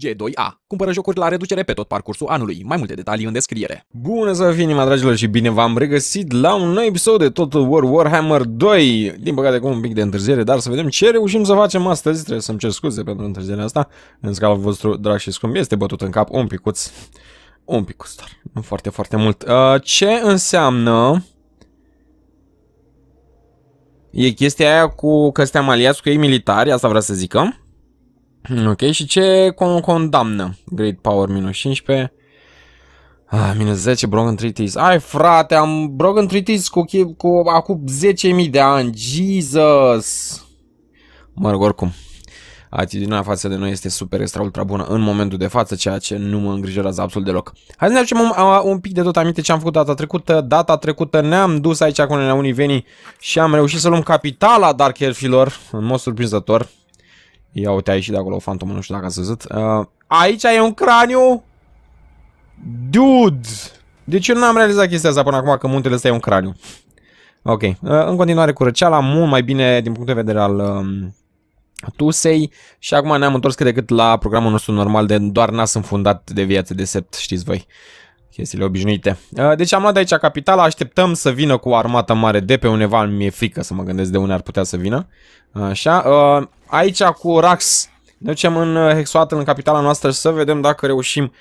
G2A. Cumpără jocuri la reducere pe tot parcursul anului. Mai multe detalii în descriere. Bună să fie inima, dragilor, și bine v-am regăsit la un nou episod de Total War Warhammer 2. Din păcate cu un pic de întârziere, dar să vedem ce reușim să facem astăzi. Trebuie să-mi cer scuze pentru întârzierea asta. În scala vostru, drag și scump, este bătut în cap un picuț. Un picuț, dar nu foarte, foarte mult. Uh, ce înseamnă... E chestia aia cu că suntem aliați cu ei militari, asta vreau să zică. Ok, și ce con condamnă? Great Power minus 15. Ah, minus 10, Broken Treaties. Ai, frate, am Broken Treaties cu, cu acum 10.000 de ani. Jesus! Mă rog, oricum. Atitudinea față de noi este super extra ultra bună în momentul de față, ceea ce nu mă îngrijorează absolut deloc. Hai să ne aducem un, un pic de tot aminte ce am făcut data trecută. Data trecută ne-am dus aici cu unii veni și am reușit să luăm capitala Dark Elfilor, în mod surprinzător. Ia uite aici de acolo fantomul, nu știu dacă ați văzut. Uh, aici e un craniu? Dude! De ce nu am realizat chestia asta până acum că muntele ăsta e un craniu? Ok. Uh, în continuare cu răceala, mult mai bine din punct de vedere al um, Tusei și acum ne-am întors cât de cât la programul nostru normal de doar nas înfundat de viață de sept, știți voi chestiile obișnuite. Uh, deci am luat de aici capitala, așteptăm să vină cu o armată mare de pe undeva, mi-e frică să mă gândesc de unde ar putea să vină. Așa, uh, aici cu Rax ne ducem în uh, Hexoatl, în capitala noastră, să vedem dacă reușim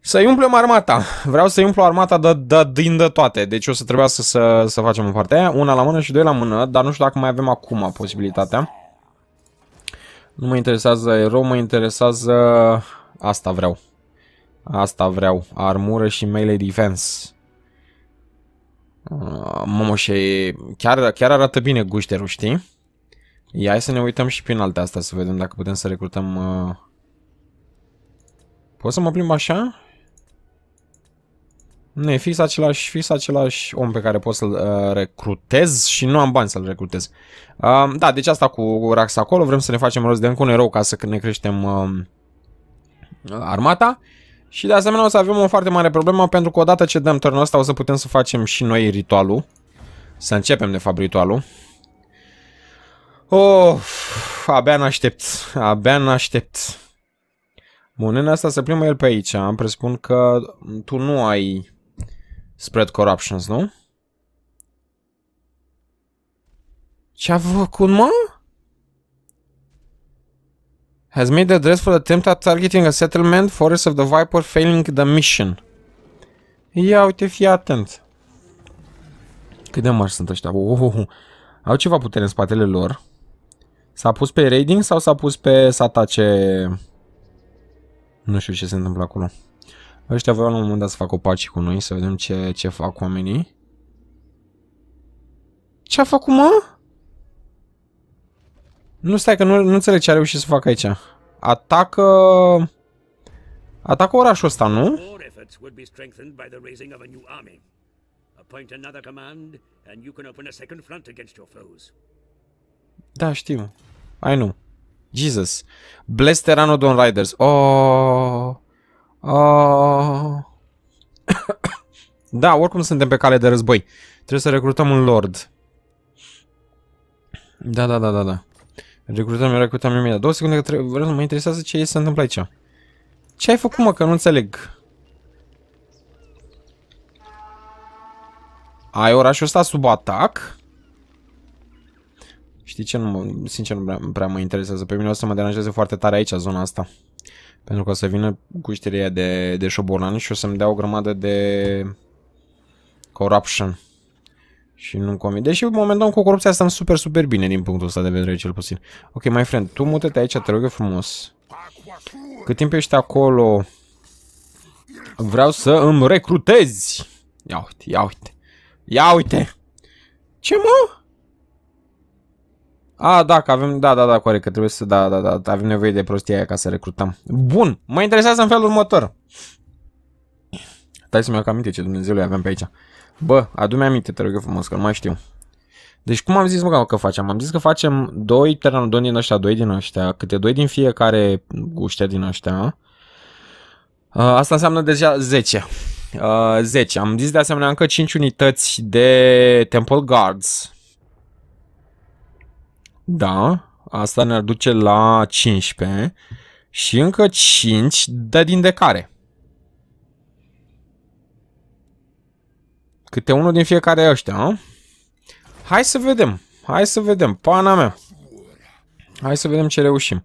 să-i umplem armata. Vreau să-i umplu armata de, de, din de toate, deci o să trebuiască să, să facem în partea aia, una la mână și doi la mână, dar nu știu dacă mai avem acum posibilitatea. Nu mă interesează erou, mă interesează... Asta vreau. Asta vreau. Armură și melee defense. Uh, mamă, și chiar, chiar arată bine gușterul, știi? Ia hai să ne uităm și prin alte astea să vedem dacă putem să recrutăm... Uh... Pot să mă plimb așa? Nu, e fix același, fix același om pe care pot să-l uh, recrutez și nu am bani să-l recrutez. Uh, da, deci asta cu Rax acolo, vrem să ne facem rost de încă un erou ca să ne creștem uh, armata. Și de asemenea o să avem o foarte mare problemă pentru că odată ce dăm turnul ăsta o să putem să facem și noi ritualul. Să începem de fapt ritualul. Oh, abia n-aștept, abia n-aștept. Bun, în asta se plimbă el pe aici. Am presupun că tu nu ai spread corruptions, nu? Ce-a făcut, mă? Has made the dreadful attempt at targeting a settlement, Forest of the Viper failing the mission. Ia uite, fii atent. Cât de mari sunt ăștia? Oh, oh, oh. Au ceva putere în spatele lor. S-a pus pe raiding sau s-a pus pe să atace... Nu știu ce se întâmplă acolo. Ăștia voiau la un moment dat să facă o pace cu noi, să vedem ce, ce fac oamenii. Ce a făcut, mă? Nu, stai că nu, nu înțeleg ce a reușit să facă aici. Atacă... Atacă orașul ăsta, nu? Da, știu. Ai nu. Jesus. Bless Pteranodon Riders. Oh. Oh. da, oricum suntem pe cale de război. Trebuie să recrutăm un lord. Da, da, da, da, da. Recrutăm, recrutăm imediat. Două secunde că trebuie, vreau, mă interesează ce se întâmplă aici. Ce ai făcut, mă, că nu înțeleg? Ai orașul ăsta sub atac? Știi ce? Nu, sincer, nu prea, prea mă interesează. Pe mine o să mă deranjeze foarte tare aici, zona asta. Pentru că o să vină gușteria de, de șobolan și o să-mi dea o grămadă de corruption. Și nu convine. Deși momentan cu corupția stăm super, super bine din punctul ăsta de vedere cel puțin. Ok, my friend, tu mută-te aici, te rog eu frumos. Cât timp ești acolo, vreau să îmi recrutezi. Ia uite, ia uite. Ia uite. Ce mă? A, da, că avem, da, da, da, corect, că trebuie să, da, da, da, avem nevoie de prostia aia ca să recrutăm. Bun, mă interesează în felul următor. Stai să-mi iau aminte ce Dumnezeu avem pe aici. Bă, adu-mi aminte, te rog eu frumos, că nu mai știu. Deci cum am zis mă că facem? Am zis că facem doi pteranodoni din ăștia, doi din ăștia, câte doi din fiecare ăștia din ăștia. Uh, asta înseamnă deja 10. Uh, 10. Am zis de asemenea încă 5 unități de Temple Guards. Da, asta ne-ar duce la 15. Și încă 5 dă din decare. Câte unul din fiecare ăștia, a? Hai să vedem. Hai să vedem. Pana mea. Hai să vedem ce reușim.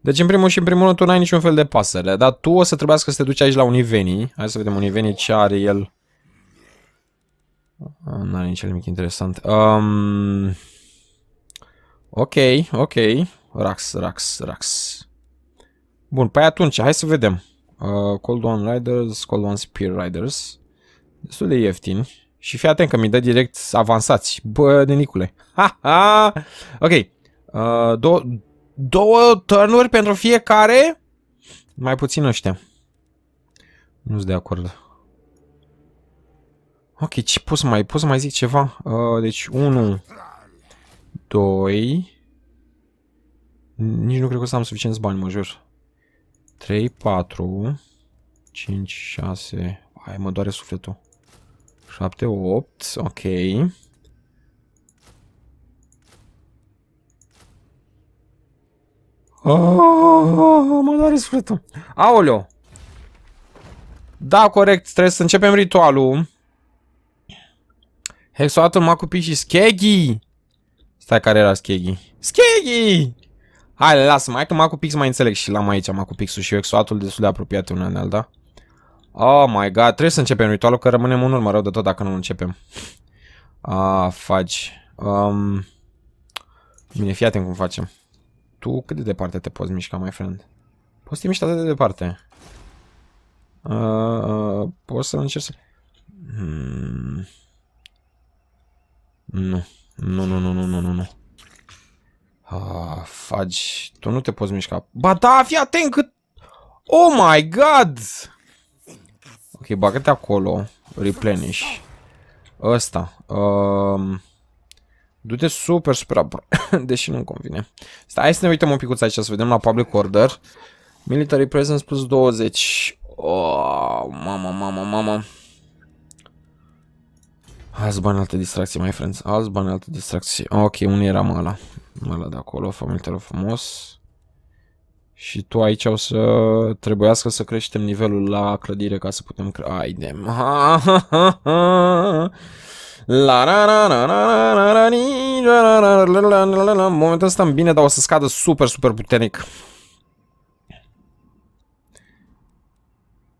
Deci, în primul și în primul rând, tu n-ai niciun fel de pasăre. Dar tu o să trebuiască să te duci aici la Univeni. Hai să vedem Univeni ce are el. Nu are nici nimic interesant. Um... Ok, ok. Rax, Rax, Rax. Bun, păi atunci, hai să vedem. Uh, Cold One Riders, Cold One Spear Riders. Destul de ieftin. Și fii atent că mi dă direct avansați. Bă, de Nicule. Ha, ha! Ok. Uh, două, două turnuri pentru fiecare? Mai puțin ăștia. Nu-s de acord. Ok, ce pot să mai, pot să mai zic ceva? Uh, deci, 1, 2... Nici nu cred că o să am suficienți bani, mă jur. 3, 4, 5, 6... Hai, mă doare sufletul. 7, 8, ok. Oh, mă doare sufletul. Aoleo! Da, corect, trebuie să începem ritualul. Hexoatul, Macupi și Skeggy. Stai, care era Skeggy? Skeggy! Hai, lasă mai că Macupix mai înțeleg și l-am aici, Macupixul și Hexoatul destul de apropiate una de alta. Oh my god, trebuie să începem ritualul, că rămânem în urmă rău de tot dacă nu începem. Ah, faci. Um, bine, fii atent cum facem. Tu cât de departe te poți mișca, my friend? Poți să te miști atât de departe. Uh, uh, poți să încerci să... Hmm. Nu. Nu, nu, nu, nu, nu, nu, nu. Ah, fagi. Tu nu te poți mișca. Ba da, fii atent cât... Oh my god! Ok, bagă-te acolo. Replenish. Ăsta. Um, Du-te super, super apro Deși nu-mi convine. Stai, hai să ne uităm un pic aici să vedem la public order. Military presence plus 20. Oh, mama, mama, mama. Alți bani, alte distracții, my friends. Alți bani, alte distracții. Ok, unde era mă ăla? Ăla de acolo, familiarul frumos. Și tu aici o să trebuiască să creștem nivelul la clădire ca să putem... Ai de... La ra ra ra ra ra ra ra ni ra ra ra la la la la În momentul ăsta am bine, dar o să scadă super, super puternic.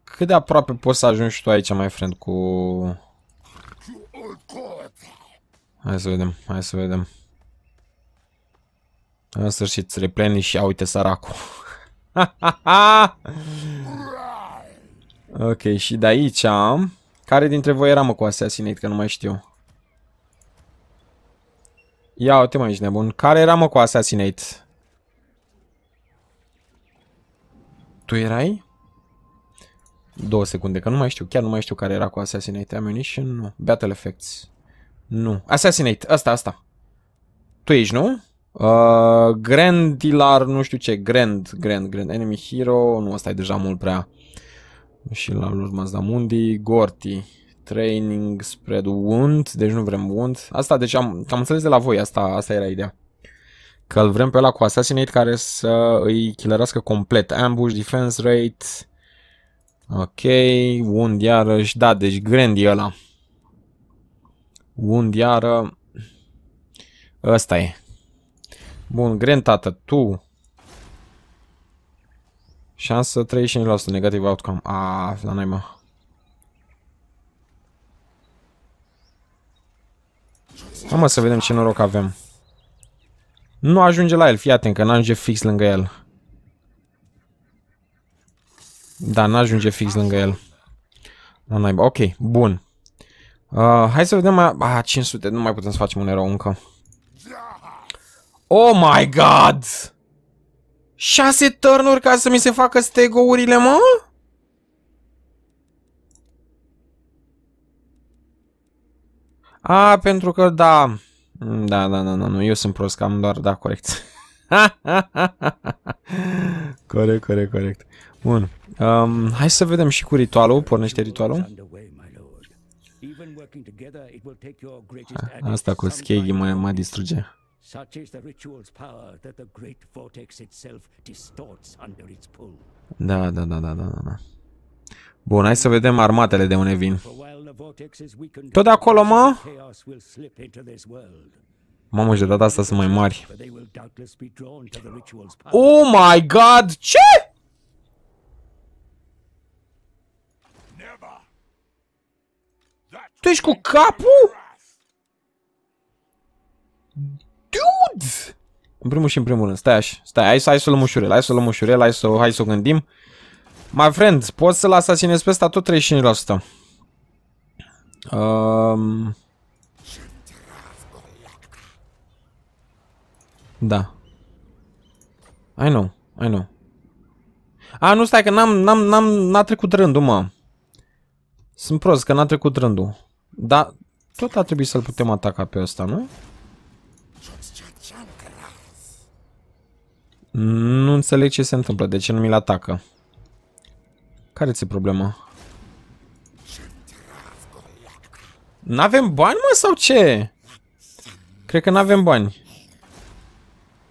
Cât de aproape poți să ajungi tu aici, mai friend, cu... Hai să vedem, hai să vedem. În sfârșit, replenish și a uite săracul. ok, și de aici... Care dintre voi era mă cu Assassinate, că nu mai știu. Ia uite mă, ești nebun. Care era mă cu Assassinate? Tu erai? Două secunde, că nu mai știu, chiar nu mai știu care era cu Assassinate. Ammunition? Nu. Battle Effects. Nu. Assassinate, asta, asta. Tu ești, nu? Uh, Grandilar, nu știu ce, Grand, Grand, Grand, Enemy Hero, nu, ăsta e deja mult prea. Și la lui Mazdamundi, Gorti, Training, Spread Wound, deci nu vrem Wound. Asta, deci am, am înțeles de la voi, asta, asta era ideea. Că îl vrem pe ăla cu Assassinate care să îi killerească complet. Ambush, Defense Rate, ok, Wound iarăși, da, deci Grand e ăla. Wound iară, ăsta e. Bun, Grand tată, tu. Șansă 35% negativ outcome. A, la naiba. Hai mă să vedem ce noroc avem. Nu ajunge la el, fii atent că n-ajunge fix lângă el. Da, n-ajunge fix lângă el. La naiba, ok, bun. Uh, hai să vedem mai... Ah, 500, nu mai putem să facem un erou încă. Oh my god! Șase turnuri ca să mi se facă stego-urile, mă? A, pentru că da. Da, da, da, da, nu, eu sunt prost, că am doar, da, corect. corect, corect, corect. Bun. Um, hai să vedem și cu ritualul. Pornește ritualul. Asta cu Skeggy mă, mă distruge. Such is the ritual's power that the great vortex itself distorts under its pull. Da, da, da, da, da, da. Bun, hai să vedem armatele de unde vin. For while the vortex is weakened, Tot de acolo, mă? chaos will slip into this world. Mamă, și de data asta sunt mai mari. For they will doubtless be drawn to the ritual's power. Oh my god! Ce? Tu ești cu capul? Dude! În primul și în primul rând, stai așa, stai, hai să, hai să o luăm ușurel, hai să o luăm ușurel, hai să, o- hai să o gândim. My friend, poți să-l asasinezi pe ăsta tot 35%. Um... Da. I know, I know. A, nu, stai că n-am, n-am, n-am, n-a trecut rândul, mă. Sunt prost că n-a trecut rândul. Dar tot a trebuit să-l putem ataca pe ăsta, nu? Nu înțeleg ce se întâmplă, de ce nu mi-l atacă. Care ți-e problema? N-avem bani, mă, sau ce? Cred că n-avem bani.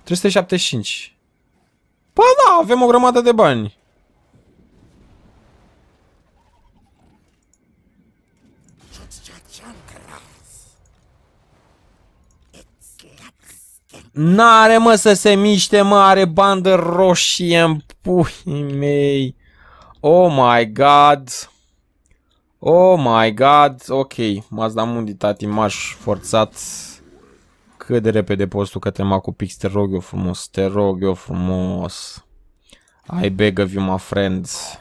375. Ba da, avem o grămadă de bani. N-are mă să se miște, mă, are bandă roșie în puii mei. Oh my god. Oh my god. Ok, Mazda Mundi, tati, m-aș forțat cât de repede poți tu către Macupix, te rog eu frumos, te rog eu frumos. I beg of you, my friends.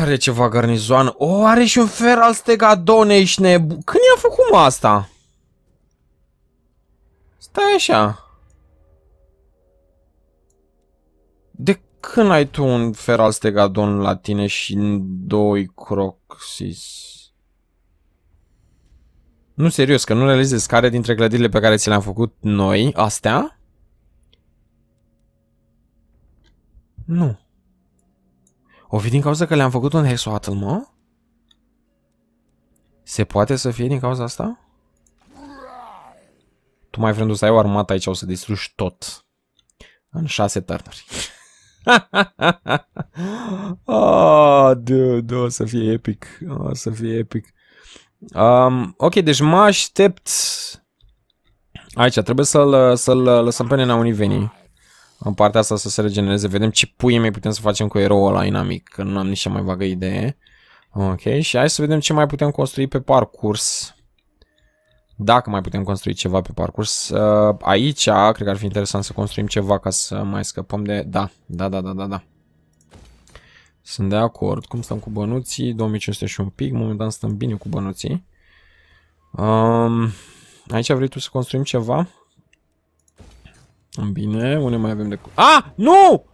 Are ceva garnizoan. O, oh, are și un fer al stegadone, ești nebu... Când i-a făcut mă asta? Stai așa. De când ai tu un fer al stegadon la tine și doi croxis? Nu, serios, că nu realizezi care dintre clădirile pe care ți le-am făcut noi, astea? Nu. O fi din cauza că le-am făcut un hexoatl, mă? Se poate să fie din cauza asta? Tu mai vrând să ai o armată aici, o să distrugi tot. În șase turnuri. oh, dude, o să fie epic. O să fie epic. Um, ok, deci mă aștept... Aici, trebuie să-l să lăsăm pe nena Univeni. În partea asta să se regenereze. Vedem ce puie mai putem să facem cu eroul ăla inamic. Că nu am nici cea mai vagă idee. Ok, și hai să vedem ce mai putem construi pe parcurs. Dacă mai putem construi ceva pe parcurs. Uh, aici, cred că ar fi interesant să construim ceva ca să mai scăpăm de... Da, da, da, da, da, da. Sunt de acord. Cum stăm cu bănuții? 2500 și un pic. Momentan stăm bine cu bănuții. Um, aici vrei tu să construim ceva? Bine, unde mai avem de... Ah! Nu!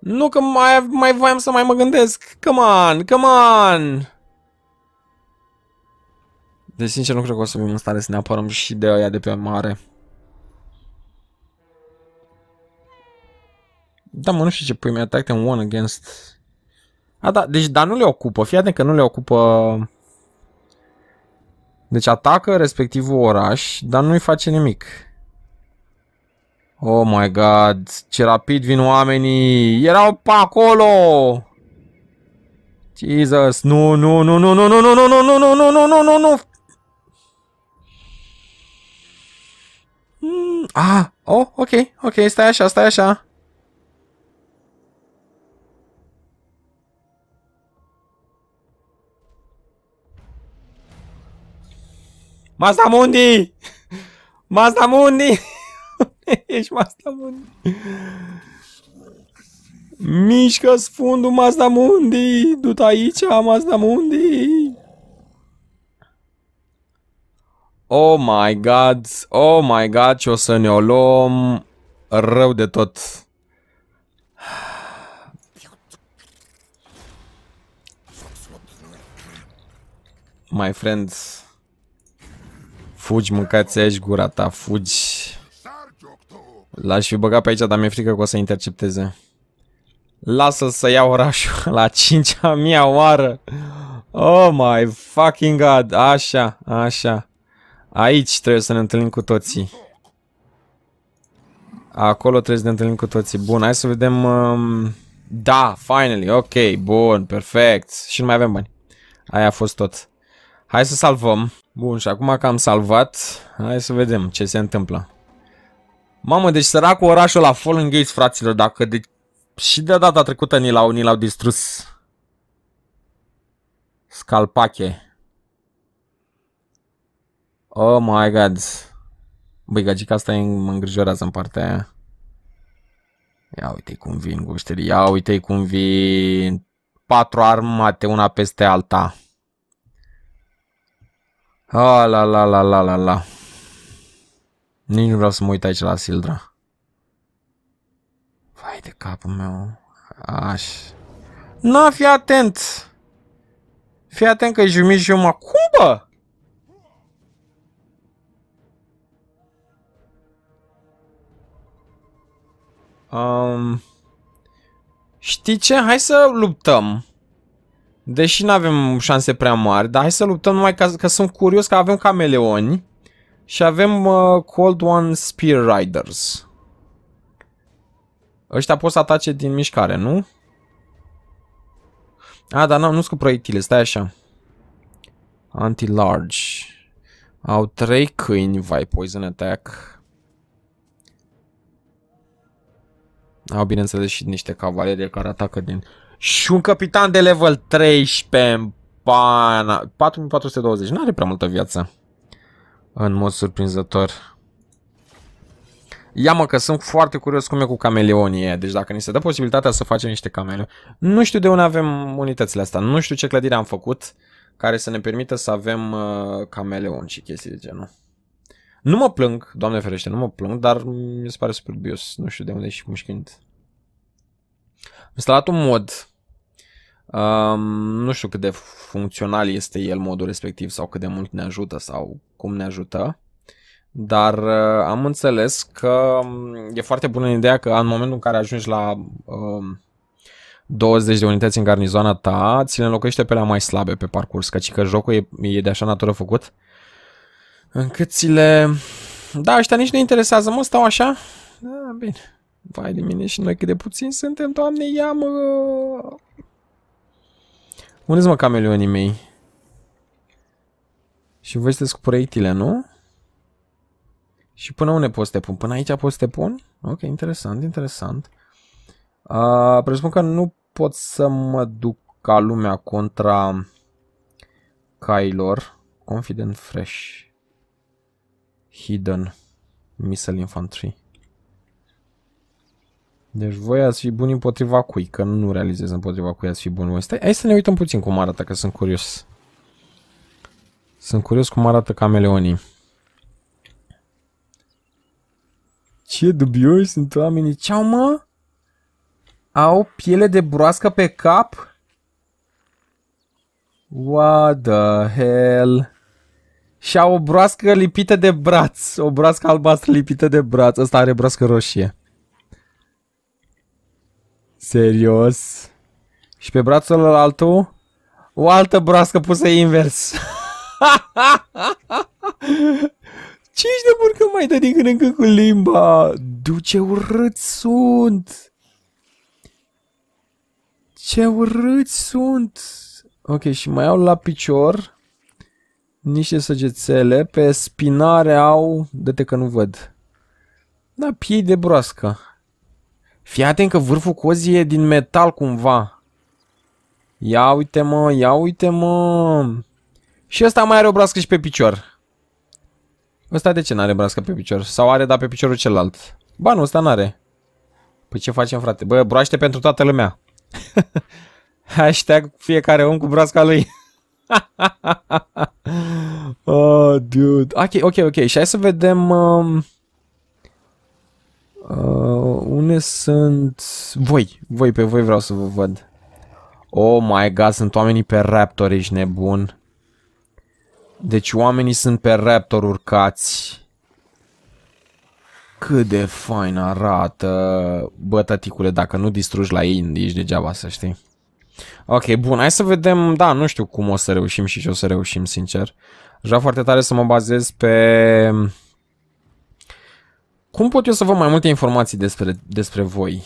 Nu că mai, mai voiam să mai mă gândesc. Come on, come on! Deci, sincer, nu cred că o să fim în stare să ne apărăm și de aia de pe mare. Da, mă, nu știu ce pui mi attack and one against... A, da, deci, dar nu le ocupă. Fii atent că nu le ocupă... Deci atacă respectivul oraș, dar nu-i face nimic. Oh my god, ce rapid vin oamenii! Erau pe acolo! Jesus, nu, nu, nu, nu, nu, nu, nu, nu, nu, nu, nu, nu, nu, nu, nu! Ah, oh, okay, okay, stai așa, stai așa. Mastamundi! Mastamundi! Ești Mastamundi! Mișcă-ți fundul Mastamundi! Du-te aici, Mastamundi! Oh my god! Oh my god, ce o să ne o luăm rău de tot! My friends, fugi, mâncați aici gura ta, fugi. L-aș fi băgat pe aici, dar mi-e frică că o să intercepteze. Lasă-l să ia orașul la cincea mea oară. Oh my fucking god. Așa, așa. Aici trebuie să ne întâlnim cu toții. Acolo trebuie să ne întâlnim cu toții. Bun, hai să vedem... Um... Da, finally, ok, bun, perfect. Și nu mai avem bani. Aia a fost tot. Hai să salvăm. Bun, și acum că am salvat, hai să vedem ce se întâmplă. Mamă, deci săracul orașul la Fallen Gates, fraților, dacă de... și de data trecută ni l-au, ni l-au distrus. Scalpache. Oh my god. Băi, gagica asta mă îngrijorează în partea aia. Ia uite cum vin gușterii, ia uite cum vin. Patru armate, una peste alta. Ah, la la la la la la. Nici nu vreau să mă uit aici la Sildra. Vai de capul meu. Aș. Nu, fii atent. Fii atent că jumii și eu mă... Cum, bă? Um, știi ce? Hai să luptăm. Deși nu avem șanse prea mari, dar hai să luptăm numai ca, că sunt curios că avem cameleoni și avem uh, Cold One Spear Riders. Ăștia pot să atace din mișcare, nu? A, dar nu, nu sunt cu proiectile, stai așa. Anti-large. Au trei câini, vai, poison attack. Au, bineînțeles, și niște cavalerie care atacă din... Și un capitan de level 13 în pana... 4420, nu are prea multă viață. În mod surprinzător. Ia mă că sunt foarte curios cum e cu cameleonii Deci dacă ni se dă posibilitatea să facem niște cameleoni. Nu știu de unde avem unitățile astea. Nu știu ce clădire am făcut care să ne permită să avem uh, cameleoni și chestii de genul. Nu mă plâng, doamne ferește, nu mă plâng, dar mi se pare super bios. Nu știu de unde și cum știind. Am instalat un mod. Um, nu știu cât de funcțional este el modul respectiv sau cât de mult ne ajută sau cum ne ajută. Dar uh, am înțeles că um, e foarte bună ideea că în momentul în care ajungi la um, 20 de unități în garnizoana ta, ți le înlocuiește pe la mai slabe pe parcurs, căci că jocul e, e de așa natură făcut încât ți le... Da, ăștia nici nu interesează, mă, stau așa? Da, bine. Vai de mine și noi cât de puțini suntem, doamne, ia mă! Unde mă cameleonii mei? Și voi sunteți cu proiectile, nu? Și până unde poți să te pun? Până aici poți să te pun? Ok, interesant, interesant. Uh, presupun că nu pot să mă duc ca lumea contra cailor. Confident Fresh. Hidden Missile Infantry. Deci voi ați fi buni împotriva cui, că nu realizez împotriva cui ați fi buni. Stai, hai să ne uităm puțin cum arată, că sunt curios. Sunt curios cum arată cameleonii. Ce dubioși sunt oamenii. Ce-au, mă? Au piele de broască pe cap? What the hell? Și au o broască lipită de braț. O broască albastră lipită de braț. Ăsta are broască roșie. Serios? Și pe brațul altul o altă broască pusă invers. Ce ești de burcă mai dă din când în când cu limba? Du, ce urât sunt! Ce urâți sunt! Ok, și mai au la picior niște săgețele, pe spinare au, dă-te că nu văd. Da, piei de broască. Fii atent că vârful cozii e din metal cumva. Ia uite mă, ia uite mă. Și ăsta mai are o broască și pe picior. Ăsta de ce n-are broască pe picior? Sau are, da, pe piciorul celălalt? Ba nu, ăsta n-are. Păi ce facem, frate? Bă, broaște pentru toată lumea. Hashtag fiecare om cu broasca lui. oh, dude. Ok, ok, ok. Și hai să vedem... Um, uh, unde sunt... Voi. Voi, pe voi vreau să vă văd. Oh my god, sunt oamenii pe Raptor, ești nebun. Deci oamenii sunt pe Raptor urcați. Cât de fain arată. Bă, tăticule, dacă nu distrugi la ei, ești degeaba, să știi. Ok, bun, hai să vedem, da, nu știu cum o să reușim și ce o să reușim, sincer. Aș foarte tare să mă bazez pe... Cum pot eu să văd mai multe informații despre, despre voi?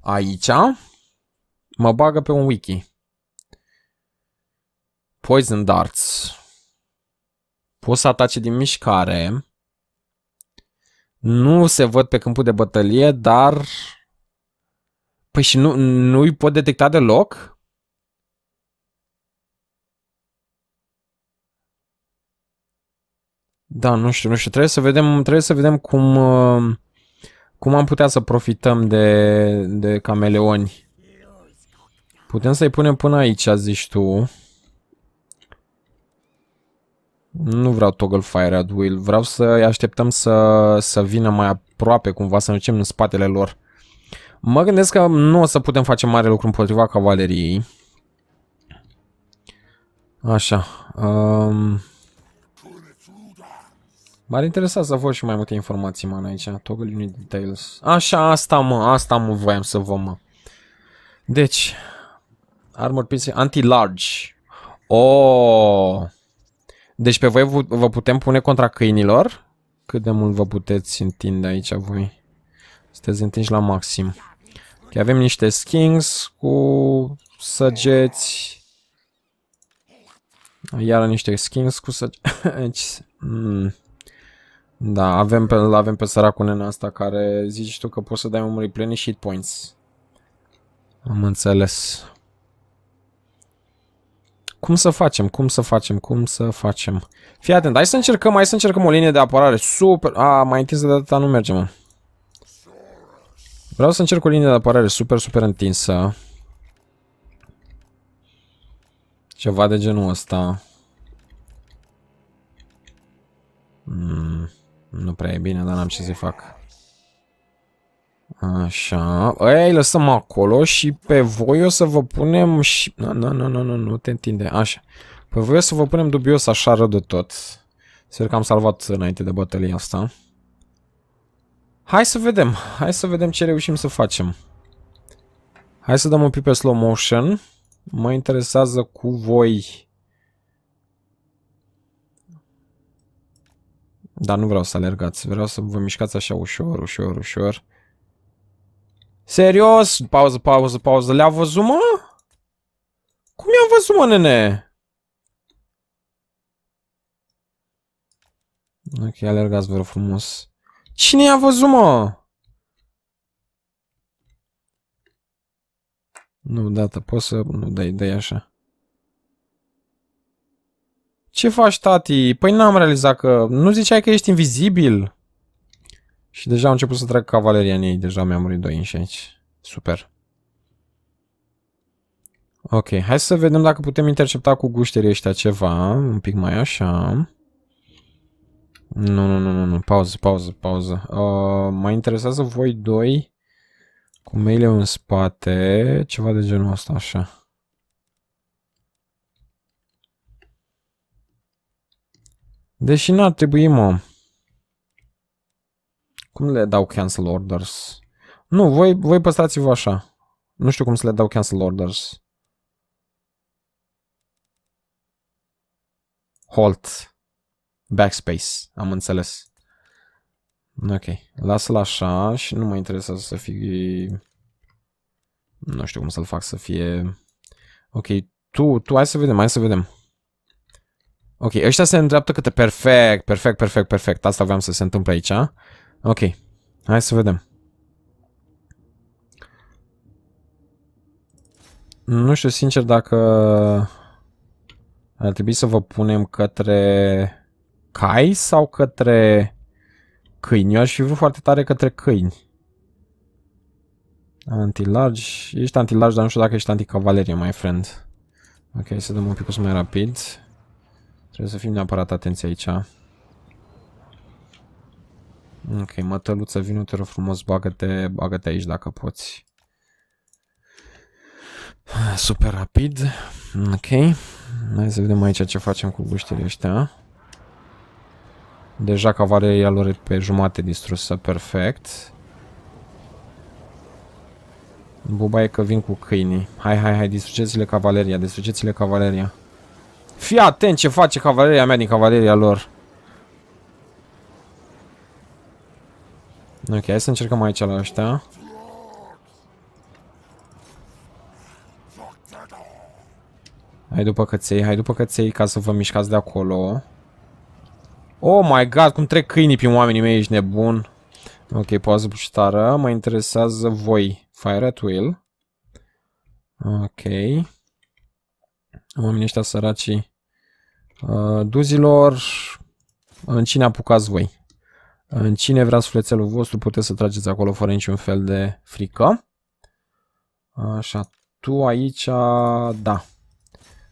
Aici mă bagă pe un wiki. Poison darts. Pot să atace din mișcare. Nu se văd pe câmpul de bătălie, dar... Păi și nu, nu îi pot detecta deloc? Da, nu știu, nu știu. Trebuie să vedem, trebuie să vedem cum, uh, cum am putea să profităm de, de cameleoni. Putem să-i punem până aici, zici tu. Nu vreau toggle fire at will. Vreau să-i așteptăm să, să vină mai aproape cumva, să ne ducem în spatele lor. Mă gândesc că nu o să putem face mare lucru împotriva cavaleriei. Așa. Um... M-ar interesa să văd și mai multe informații, man, aici. Toggle unit details. Așa, asta, mă, asta mă voiam să vă, mă. Deci, armor piece anti-large. Oh! Deci pe voi vă putem pune contra câinilor? Cât de mult vă puteți întinde aici voi? Sunteți întinși la maxim. Ok, avem niște skins cu săgeți. Iar niște skins cu săgeți. mm. Da, avem pe, avem pe săracul nena asta care zici tu că poți să dai un replenish hit points. Am înțeles. Cum să facem? Cum să facem? Cum să facem? Fii atent, hai să încercăm, hai să încercăm o linie de apărare super... A, mai întinsă de data nu merge, mă. Vreau să încerc o linie de apărare super, super întinsă. Ceva de genul ăsta. Mm, nu prea e bine, dar n-am ce să fac. Așa, aia îi lăsăm acolo și pe voi o să vă punem și... Nu, nu, nu, nu, nu, nu te întinde, așa. Pe voi o să vă punem dubios așa rău de tot. Sper că am salvat înainte de bătălia asta. Hai să vedem, hai să vedem ce reușim să facem. Hai să dăm un pic pe slow motion. Mă interesează cu voi... Dar nu vreau să alergați, vreau să vă mișcați așa ușor, ușor, ușor. Serios? Pauză, pauză, pauză. Le-a văzut, mă? Cum i-a văzut, mă, nene? Ok, alergați, vă rog frumos. Cine i-a văzut, mă? Nu, dată, poți să... Nu, dai, dai așa. Ce faci, tati? Păi n-am realizat că... Nu ziceai că ești invizibil? Și deja au început să treacă cavaleria în ei. Deja mi-a murit doi înși aici. Super. Ok, hai să vedem dacă putem intercepta cu gușterii ăștia ceva. Un pic mai așa. Nu, nu, nu, nu, nu. Pauză, pauză, pauză. Uh, mă interesează voi doi cu meile în spate. Ceva de genul ăsta, așa. Deși n-ar trebui, mă. Cum le dau cancel orders? Nu, voi, voi păstrați-vă așa. Nu știu cum să le dau cancel orders. Halt. Backspace. Am înțeles. Ok. Lasă-l așa și nu mă interesează să fie... Nu știu cum să-l fac să fie... Ok. Tu, tu, hai să vedem, hai să vedem. Ok, ăștia se îndreaptă câte perfect, perfect, perfect, perfect. Asta vreau să se întâmple aici. Ok, hai să vedem. Nu știu sincer dacă ar trebui să vă punem către cai sau către câini. Eu aș fi vrut foarte tare către câini. Anti-large. Ești anti-large, dar nu știu dacă ești anti-cavalerie, my friend. Ok, să dăm un pic mai rapid. Trebuie să fim neapărat atenți aici. Ok, mătăluță, vină te rog frumos, bagă-te bagă -te aici dacă poți. Super rapid. Ok. Hai să vedem aici ce facem cu guștile ăștia. Deja cavaleria lor e pe jumate distrusă, perfect. Buba e că vin cu câinii. Hai, hai, hai, distrugeți-le cavaleria, distrugeți-le cavaleria. Fii atent ce face cavaleria mea din cavaleria lor. Ok, hai să încercăm aici la ăștia. Hai după căței, hai după căței ca să vă mișcați de acolo. Oh my god, cum trec câinii prin oamenii mei, ești nebun. Ok, pauză puștară. Mă interesează voi. Fire at will. Ok. Oamenii ăștia săracii. Uh, duzilor, în cine apucați voi? În cine vrea sufletelul vostru, puteți să trageți acolo fără niciun fel de frică. Așa, tu aici, da.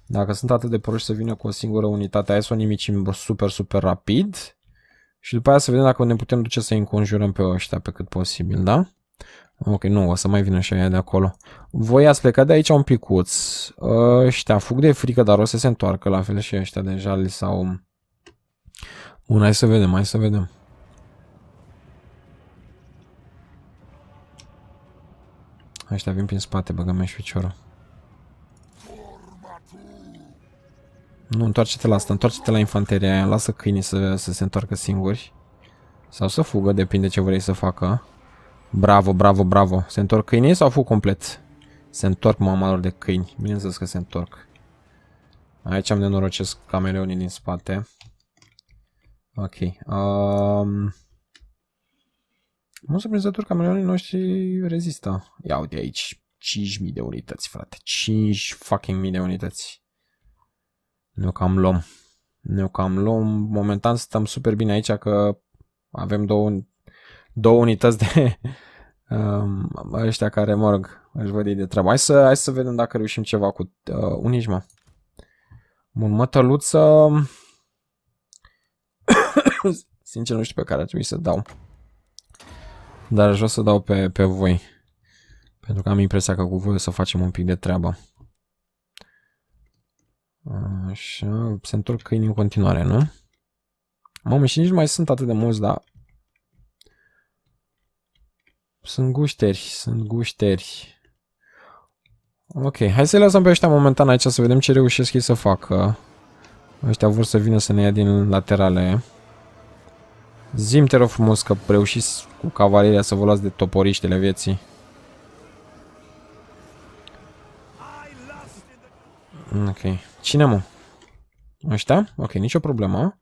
Dacă sunt atât de proști să vină cu o singură unitate, hai să o nimicim super, super rapid. Și după aia să vedem dacă ne putem duce să-i înconjurăm pe ăștia pe cât posibil, da? Ok, nu, o să mai vină și aia de acolo. Voi ați plecat de aici un picuț. Ăștia fug de frică, dar o să se întoarcă la fel și ăștia deja li s-au... Bun, hai să vedem, hai să vedem. Ăștia vin prin spate, băgăm și piciorul. Nu, întoarce-te la asta, întoarce-te la infanteria aia, lasă câinii să, să se întoarcă singuri. Sau să fugă, depinde ce vrei să facă. Bravo, bravo, bravo. Se întorc câinii sau fug complet? Se întorc mamalor de câini. Bineînțeles că se întorc. Aici am nenorocesc cameleonii din spate. Ok. Um... Mă surprinzător cameleonii noștri rezistă. Ia uite aici. 5.000 de unități, frate. 5 fucking mii de unități. Ne cam luăm. Ne cam luăm. Momentan stăm super bine aici că avem două, două unități de um, ăștia care, mă rog, își văd de treabă. Hai să, hai să vedem dacă reușim ceva cu uh, unici, mă. Bun, mătăluță... Sincer, nu știu pe care ar trebui să dau. Dar aș vrea să dau pe, pe voi. Pentru că am impresia că cu voi o să facem un pic de treabă. Așa, se întorc câinii în continuare, nu? Mamă, și nici nu mai sunt atât de mulți, dar... Sunt gușteri, sunt gușteri. Ok, hai să-i lăsăm pe ăștia momentan aici să vedem ce reușesc ei să facă. Ăștia vor să vină să ne ia din laterale. Zim te rog frumos că reușiți cu cavaleria să vă luați de toporiștele vieții. Ok. Cine mă? Ăștia? Ok, nicio problemă.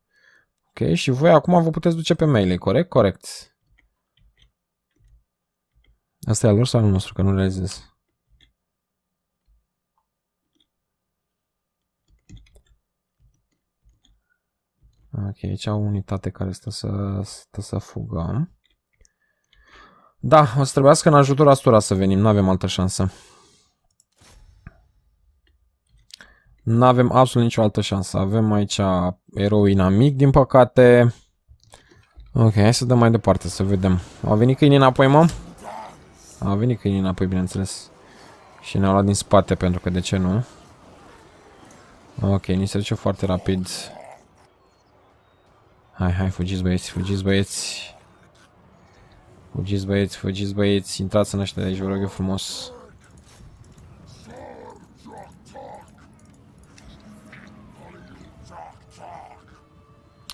Ok, și voi acum vă puteți duce pe mail, corect? Corect. Asta e al lor sau al nostru, că nu realizez. Ok, aici au unitate care stă să, stă să fugă. Da, o să trebuiască în ajutor Astura să venim, nu avem altă șansă. Nu avem absolut nicio altă șansă. Avem aici erou inamic, din păcate. Ok, hai să dăm mai departe, să vedem. Au venit câinii înapoi, mă? Au venit câinii înapoi, bineînțeles. Și ne-au luat din spate, pentru că de ce nu? Ok, ni se duce foarte rapid. Hai, hai, fugiți băieți, fugiți băieți. Fugiți băieți, fugiți băieți. Intrați în ăștia de aici, vă rog eu frumos.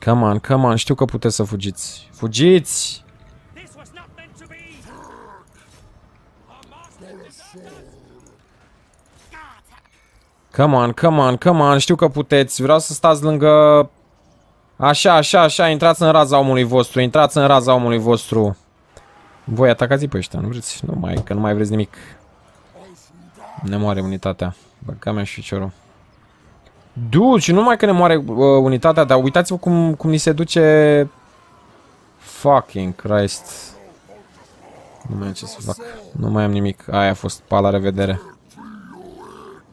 Come on, come on, știu că puteți să fugiți. Fugiți! Come on, come on, come on, știu că puteți. Vreau să stați lângă... Așa, așa, așa, intrați în raza omului vostru, intrați în raza omului vostru. Voi atacați pe ăștia, nu vreți? Nu mai, că nu mai vreți nimic. Ne moare unitatea. Băga mea și ficiorul. Dude, și numai că ne moare uh, unitatea, dar uitați-vă cum, cum ni se duce... Fucking Christ. Nu mai am ce să fac. Nu mai am nimic. Aia a fost. Pa, la revedere.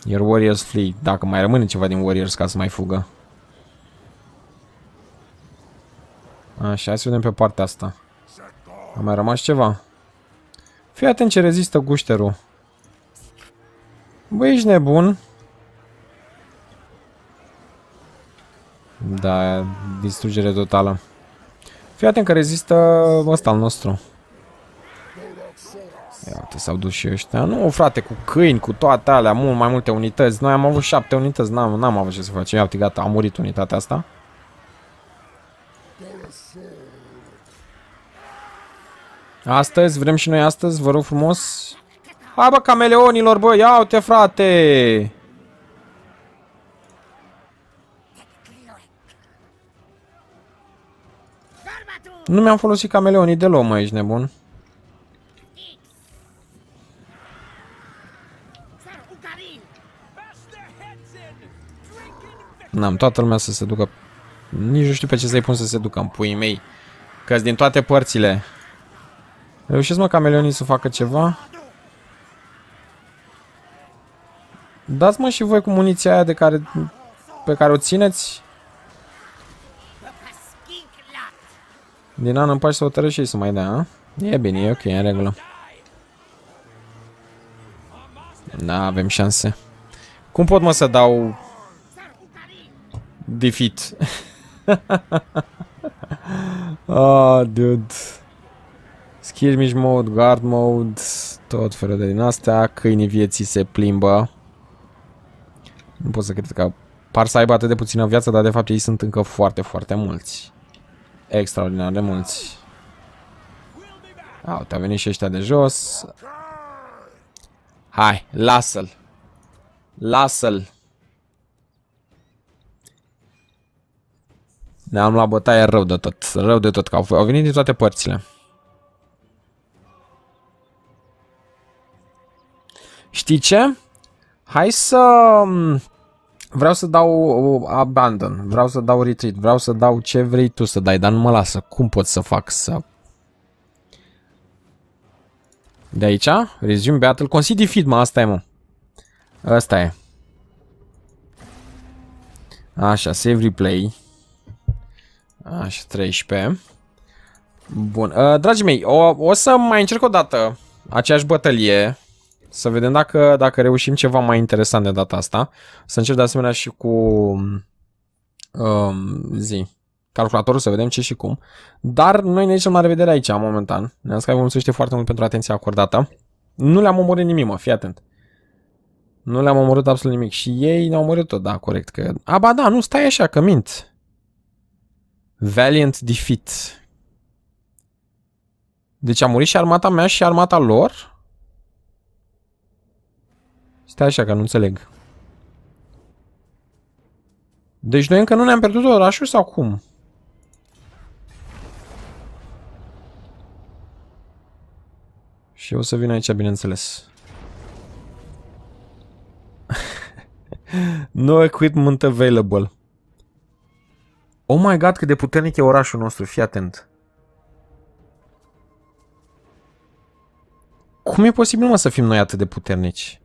Iar Warriors flee. Dacă mai rămâne ceva din Warriors ca să mai fugă. Așa, hai să vedem pe partea asta. A mai rămas ceva. Fii atent ce rezistă gușterul. Băi, ești nebun. Da, distrugere totală. Fii atent că rezistă ăsta al nostru. Ia uite, s-au dus și ăștia. Nu, frate, cu câini, cu toate alea, mult mai multe unități. Noi am avut șapte unități, n-am, n-am avut ce să facem. Ia uite, gata, a murit unitatea asta. Astăzi, vrem și noi astăzi, vă rog frumos. Hai bă, cameleonilor, bă, ia uite, frate! Nu mi-am folosit cameleonii deloc, mă, ești nebun. N-am toată lumea să se ducă... Nici nu știu pe ce să-i pun să se ducă în puii mei. că din toate părțile. Reușesc mă cameleonii să facă ceva? Dați mă și voi cu muniția aia de care, pe care o țineți. Din an în pași să o tără și să mai dea, a? E bine, e ok, în regulă. Da, avem șanse. Cum pot mă să dau defeat? ah, dude. Skirmish mode, guard mode, tot felul de din astea. Câinii vieții se plimbă. Nu pot să cred că par să aibă atât de puțină viață, dar de fapt ei sunt încă foarte, foarte mulți. Extraordinar de mulți. A, uite, au venit și ăștia de jos. Hai, lasă-l. Lasă-l. Ne-am luat bătaie rău de tot. Rău de tot, că au, au venit din toate părțile. Știi ce? Hai să... Mm, vreau să dau abandon, vreau să dau retreat, vreau să dau ce vrei tu să dai, dar nu mă lasă. Cum pot să fac să... De aici? Resume battle. Concede defeat, mă, asta e, mă. Asta e. Așa, save replay. Așa, 13. Bun. Uh, dragii mei, o, o să mai încerc o dată aceeași bătălie. Să vedem dacă, dacă reușim ceva mai interesant de data asta. Să încerc de asemenea și cu um, zi, calculatorul să vedem ce și cum. Dar noi ne zicem la revedere aici, momentan. Ne-am scris mulțumește foarte mult pentru atenția acordată. Nu le-am omorât nimic, mă, fii atent. Nu le-am omorât absolut nimic. Și ei ne-au omorât tot, da, corect. Că... A, ba da, nu, stai așa, că mint. Valiant Defeat. Deci a murit și armata mea și armata lor? Stai așa că nu înțeleg. Deci noi încă nu ne-am pierdut orașul sau cum? Și o să vin aici, bineînțeles. no equipment available. Oh my god, cât de puternic e orașul nostru, fii atent. Cum e posibil, mă, să fim noi atât de puternici?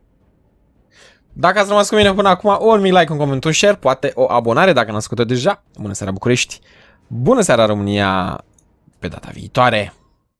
Dacă ați rămas cu mine până acum, un mic like, un coment, un share, poate o abonare dacă n-ați deja. Bună seara București! Bună seara România! Pe data viitoare!